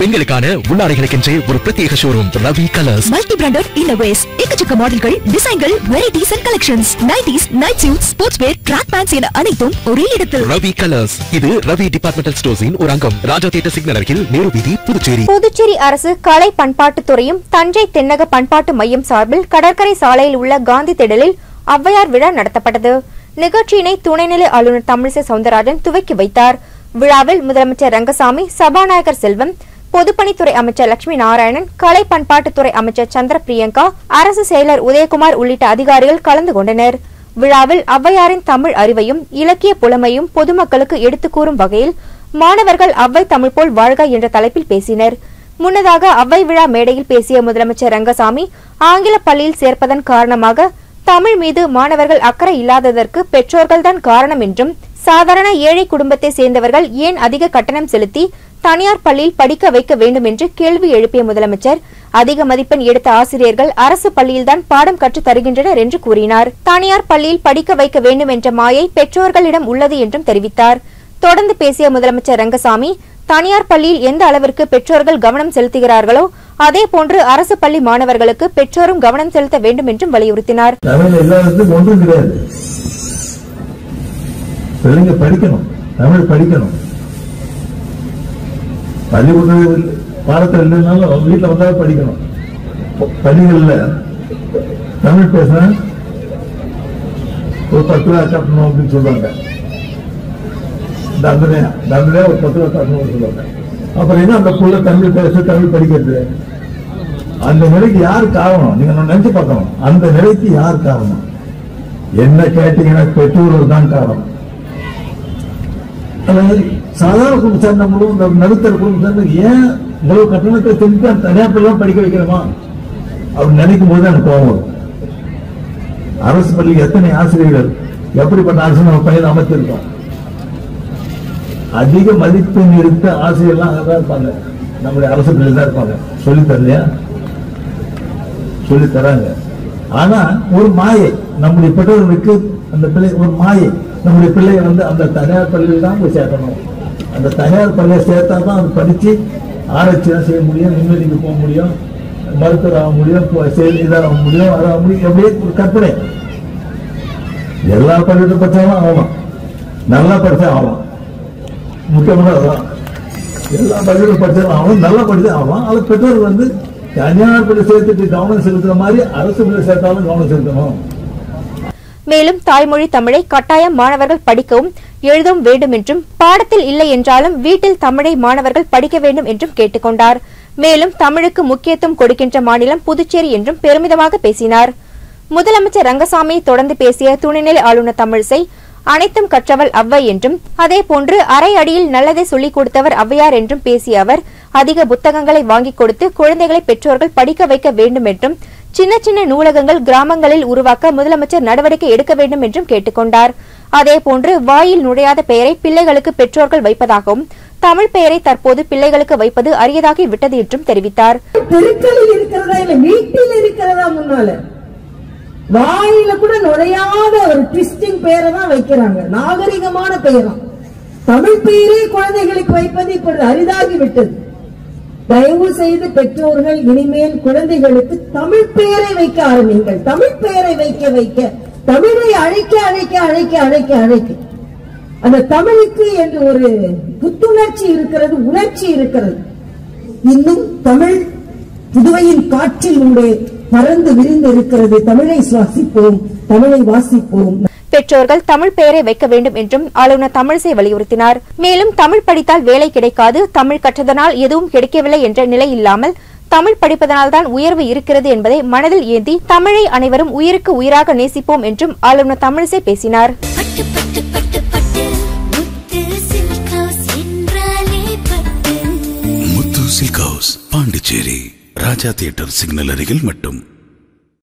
பெண்களுக்கான உள்ளாடைகளுக்கென்றே ஒரு பிரத்யேக showroom Ravi Colours multi branded innerwears எக்கச்சக்க மாடல்கள் டிசைன்கள் varieties and collections nighties night suit sports wear track pants என அனைத்தும் ஒரே இடத்தில். ரவி கலர்ஸ் இது ரவி டிபார்ட்மெண்டல் ஸ்டோர்ஸின் ஒரு அங்கம். ராஜா தியேட்டர் சிக்னல் அருகில் நேரு வீதி புதுச்சேரி. புதுச்சேரி அரசு கலை பண்பாட்டுத் துறையும் தஞ்சை தென்னக பண்பாட்டு மையம் சார்பில் கடற்கரை சாலையில் உள்ள காந்தி திடலில் ஔவையார் விழா நடத்தப்பட்டது. நிகழ்ச்சியினை துணைநிலை ஆளுநர் தமிழிசை சவுந்தரராஜன் துவக்கி வைத்தார். விழாவில் முதலமைச்சர் ரங்கசாமி சபாநாயகர் செல்வம் பொதுப்பணித்துறை அமைச்சர் லட்சுமி நாராயணன் கலை பண்பாட்டுத்துறை அமைச்சர் சந்திர பிரியங்கா அரசு செயலர் உதயகுமார் உள்ளிட்ட அதிகாரிகள் கலந்து கொண்டனர். விழாவில் ஔவையாரின் தமிழ் அறிவையும் இலக்கிய புலமையும் பொதுமக்களுக்கு எடுத்துக் கூறும் வகையில் மாணவர்கள் அவ்வை தமிழ் போல் வாழ்க என்ற தலைப்பில் பேசினர். முன்னதாக அவ்வை விழா மேடையில் பேசிய முதலமைச்சர் ரங்கசாமி ஆங்கில பள்ளியில் சேர்ப்பதன் காரணமாக தமிழ் மீது மாணவர்கள் அக்கறை இல்லாததற்கு பெற்றோர்கள்தான் காரணம் என்றும் சாதாரண ஏழை குடும்பத்தை சேர்ந்தவர்கள் ஏன் அதிக கட்டணம் செலுத்தி தனியார் பள்ளியில் படிக்க வைக்க வேண்டும் என்று கேள்வி எழுப்பிய முதலமைச்சர் அதிக மதிப்பெண் எடுத்த ஆசிரியர்கள் அரசு பள்ளியில்தான் பாடம் கற்றுத் தருகின்றனர் என்று கூறினார். தனியார் பள்ளியில் படிக்க வைக்க வேண்டும் என்ற மாயை பெற்றோர்களிடம் உள்ளது என்றும் தெரிவித்தார். தொடர்ந்து பேசிய முதலமைச்சர் ரங்கசாமி தனியார் பள்ளியில் எந்த அளவிற்கு பெற்றோர்கள் கவனம் செலுத்துகிறார்களோ அதே போன்று அரசு பள்ளி மாணவர்களுக்கு பெற்றோரும் கவனம் செலுத்த வேண்டும் என்றும் வலியுறுத்தினார். பிள்ளைங்க படிக்கணும். தமிழ் படிக்கணும். பள்ளிக்கூட பாடத்தில் இல்லைனாலும் வீட்டில் வந்தாலும் படிக்கணும். பள்ளிகள்ல தமிழ் பேசினா ஒரு பத்து ரூபா கட்டணும் அப்படின்னு சொல்லுவாங்க தண்டனையா? தண்டனையா ஒரு பத்து ரூபா கட்டணும்னு சொல்லுவாங்க அப்புறம் என்ன அந்த புள்ள தமிழ் பேச தமிழ் படிக்கிறது? அந்த நிலைக்கு யார் காரணம்? நீங்க நினைச்சு பார்க்கணும். அந்த நிலைக்கு யார் காரணம்? என்ன கேட்டீங்கன்னா பெற்றோர்கள் தான் காரணம். அதாவது சாதாரண குடும்பம் சேர்ந்தவங்களும் இந்த நடுத்தர குடும்பம் சேர்ந்த ஏன் இவ்வளவு கட்டணத்தை திருப்பி அந்த தனியார் பள்ளிலாம் படிக்க வைக்கிறோமா? அப்படின்னு நினைக்கும் போது எனக்கு கோபம் வரும். அரசு பள்ளி எத்தனை ஆசிரியர்கள் எப்படிப்பட்ட அரசு நம்ம பையன் அமைச்சிருக்கோம் அதிக மதிப்பெண் இருக்க ஆசிரியர்லாம் அங்கே தான் இருப்பாங்க. நம்முடைய அரசு பள்ளியில் தான் இருப்பாங்க. சொல்லி தரலையா? சொல்லி தராங்க. ஆனா ஒரு மாயை நம்முடைய பெற்றோர்களுக்கு அந்த பிள்ளை ஒரு மாயை. நம்முடைய பிள்ளையை வந்து அந்த தனியார் பள்ளியில் தான் போய் சேர்க்கணும். அந்த தனியார் பள்ளியை சேர்த்தா தான் அது படிச்சு ஆராய்ச்சியெல்லாம் செய்ய முடியும் நிம்மதிக்கு போக முடியும் மருத்துவர் ஆக முடியும் செயல் இதாக முடியும் அதாக முடியும் எப்படியே ஒரு கற்பனை. எல்லா பள்ளியோட படிச்சாலும் ஆகலாம் நல்லா படித்தா ஆகலாம் முக்கியமான அதுதான் எல்லா பள்ளிகளும் படித்தாலும் ஆகலாம் நல்லா படித்தா ஆகலாம் அது பெற்றோர் வந்து தனியார் பள்ளி சேர்த்துட்டு கவனம் செலுத்துற மாதிரி அரசு பள்ளி சேர்த்தாலும் கவனம் செலுத்தணும். மேலும் தாய்மொழி தமிழை கட்டாயம் மாணவர்கள் படிக்கவும் எழுதவும் வேண்டும் என்றும் பாடத்தில் இல்லை என்றாலும் வீட்டில் தமிழை மாணவர்கள் படிக்க வேண்டும் என்றும் கேட்டுக்கொண்டார். மேலும் தமிழுக்கு முக்கியத்துவம் கொடுக்கின்ற மாநிலம் புதுச்சேரி என்றும் பெருமிதமாக பேசினார். முதலமைச்சர் ரங்கசாமியை தொடர்ந்து பேசிய துணைநிலை ஆளுநர் தமிழிசை அனைத்தும் கற்றவள் அவ்வை என்றும் அதேபோன்று அரை அடியில் நல்லதை சொல்லிக் கொடுத்தவர் அவ்வையார் என்றும் பேசிய அவர் அதிக புத்தகங்களை வாங்கிக் கொடுத்து குழந்தைகளை பெற்றோர்கள் படிக்க வைக்க வேண்டும் என்றும் சின்ன சின்ன நூலகங்கள் கிராமங்களில் உருவாக்க முதலமைச்சர் நடவடிக்கை எடுக்க வேண்டும் என்றும் கேட்டுக்கொண்டார். அதேபோன்று வாயில் நுழையாத பெயரை பிள்ளைகளுக்கு பெற்றோர்கள் வைப்பதாகவும் தமிழ் பெயரை தற்போது பிள்ளைகளுக்கு வைப்பது அரியதாகி விட்டது என்றும் தெரிவித்தார். வாயில கூட நுழையாத ஒரு ட்விஸ்டிங் பெயரை தான் வைக்கிறாங்க. நாகரிகமான பெயரா தமிழ் பெயரே குழந்தைகளுக்கு வைப்பது இப்பொழுது அரிதாகி விட்டது. தயவு செய்து பெற்றோர்கள் இனிமேல் குழந்தைகளுக்கு தமிழ் பெயரை வைக்க ஆரம்பிங்கள் தமிழ் பெயரை வைக்க வைக்க. தமிழை அழைக்க அழைக்க அழைக்க அழைக்க அழைக்க. அந்த தமிழுக்கு என்று ஒரு புத்துணர்ச்சி இருக்கிறது உணர்ச்சி இருக்கிறது. இன்னும் தமிழ் புதுவையின் காற்றில் உள்ளே பறந்து விரிந்து இருக்கிறது தமிழை சுவாசிப்போம் தமிழை வாசிப்போம். பெற்றோர்கள் தமிழ் பெயரை வைக்க வேண்டும் என்றும் ஆளுநர் தமிழிசை வலியுறுத்தினார். மேலும் தமிழ் படித்தால் வேலை கிடைக்காது தமிழ் கற்றதனால் எதுவும் கிடைக்கவில்லை என்ற நிலை இல்லாமல் தமிழ் படிப்பதனால்தான் உயர்வு இருக்கிறது என்பதை மனதில் ஏந்தி தமிழை அனைவரும் உயிருக்கு உயிராக நேசிப்போம் என்றும் ஆளுநர் தமிழிசை பேசினார். பட்டு பட்டு பட்டு பட்டு முத்து சில்க் ஹவுஸ் என்றாலே பட்டு. Muthu Silk House Pondicherry Raja theatre signal அருகில் மட்டும்.